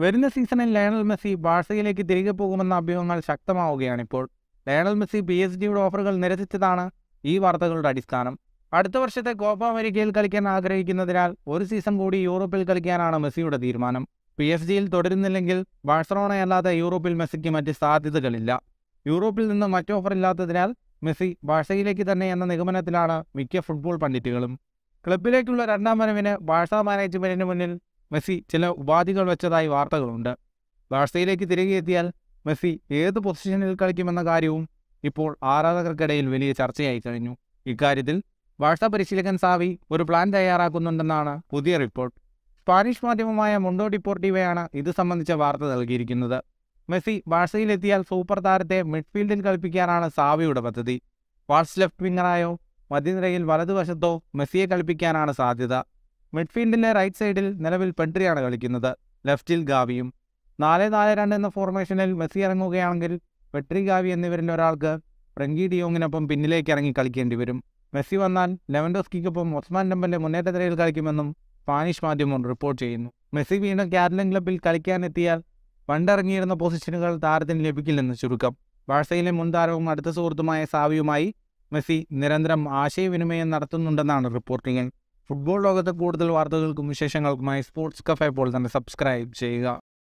വരുന്ന സീസണിൽ Lionel Messi ബാഴ്സയിലേക്ക് തിരികെ പോകുമെന്ന അഭ്യൂഹങ്ങൾ ശക്തമാവുകയാണിപ്പോൾ. ലയണൽ മെസ്സി പി എസ് ജിയുടെ ഓഫറുകൾ നിരസിച്ചതാണ് ഈ വാർത്തകളുടെ അടിസ്ഥാനം. അടുത്ത വർഷത്തെ കോപ്പ അമേരിക്കയിൽ കളിക്കാൻ ആഗ്രഹിക്കുന്നതിനാൽ ഒരു സീസൺ കൂടി യൂറോപ്പിൽ കളിക്കാനാണ് മെസ്സിയുടെ തീരുമാനം. പി എസ് ജിയിൽ തുടരുന്നില്ലെങ്കിൽ ബാഴ്സലോണയല്ലാതെ യൂറോപ്പിൽ മെസ്സിക്ക് മറ്റ് സാധ്യതകളില്ല. യൂറോപ്പിൽ നിന്ന് മറ്റ് ഇല്ലാത്തതിനാൽ മെസ്സി ബാഴ്സയിലേക്ക് തന്നെ എന്ന നിഗമനത്തിലാണ് മിക്ക ഫുട്ബോൾ പണ്ഡിറ്റുകളും. ക്ലബിലേക്കുള്ള രണ്ടാം വരവിന് ബാഴ്സ മാനേജ്മെന്റിന് മുന്നിൽ മെസ്സി ചില ഉപാധികൾ വെച്ചതായി വാർത്തകളുണ്ട്. ബാഴ്സയിലേക്ക് തിരികെ എത്തിയാൽ മെസ്സി ഏത് പൊസിഷനിൽ കളിക്കുമെന്ന കാര്യവും ഇപ്പോൾ ആരാധകർക്കിടയിൽ വലിയ ചർച്ചയായി കഴിഞ്ഞു. ഇക്കാര്യത്തിൽ വാഴ്സ പരിശീലകൻ സാവി ഒരു പ്ലാൻ തയ്യാറാക്കുന്നുണ്ടെന്നാണ് പുതിയ റിപ്പോർട്ട്. സ്പാനിഷ് മാധ്യമമായ മുണ്ടോ ഡിപ്പോർട്ടീവയാണ് ഇത് സംബന്ധിച്ച വാർത്ത നൽകിയിരിക്കുന്നത്. മെസ്സി ബാഴ്സയിലെത്തിയാൽ സൂപ്പർ താരത്തെ മിഡ്ഫീൽഡിൽ കളിപ്പിക്കാനാണ് സാവിയുടെ പദ്ധതി. വാൾസ് ലെഫ്റ്റ് വിങ്ങറായോ? മധ്യനിരയിൽ വലതുവശത്തോ മെസ്സിയെ കളിപ്പിക്കാനാണ് സാധ്യത. മിഡ്ഫീൽഡിലെ റൈറ്റ് സൈഡിൽ നിലവിൽ പെട്രിയാണ് കളിക്കുന്നത്. ലെഫ്റ്റിൽ ഗാവിയും. നാല് നാല് രണ്ട് എന്ന ഫോർമേഷനിൽ മെസ്സി ഇറങ്ങുകയാണെങ്കിൽ പെട്രി ഗാവി എന്നിവരിൽ ഒരാൾക്ക് ഫ്രങ്കി ഡിയോങ്ങിനൊപ്പം പിന്നിലേക്ക് ഇറങ്ങി കളിക്കേണ്ടി വരും. മെസ്സി വന്നാൽ ലെവൻഡോസ്കിക്കൊപ്പം ഒസ്മാൻ ഡെമ്പന്റെ മുന്നേറ്റ നിരയിൽ കളിക്കുമെന്നും സ്പാനിഷ് മാധ്യമം റിപ്പോർട്ട് ചെയ്യുന്നു. മെസ്സി വീണ്ടും കാരലൻ ക്ലബിൽ കളിക്കാനെത്തിയാൽ പണ്ടിറങ്ങിയിരുന്ന പൊസിഷനുകൾ താരത്തിന് ലഭിക്കില്ലെന്ന് ചുരുക്കം. ബാഴ്സയിലെ മുൻ താരവും അടുത്ത സുഹൃത്തുമായ സാവിയുമായി മെസ്സി നിരന്തരം ആശയവിനിമയം നടത്തുന്നുണ്ടെന്നാണ് റിപ്പോർട്ടിംഗ് ഫുട്ബോൾ ലോകത്തെ കൂടുതൽ വാർത്തകൾക്കും വിശേഷങ്ങൾക്കുമായി സ്പോർട്സ് കഫേ പോൾ തന്നെ സബ്സ്ക്രൈബ് ചെയ്യുക.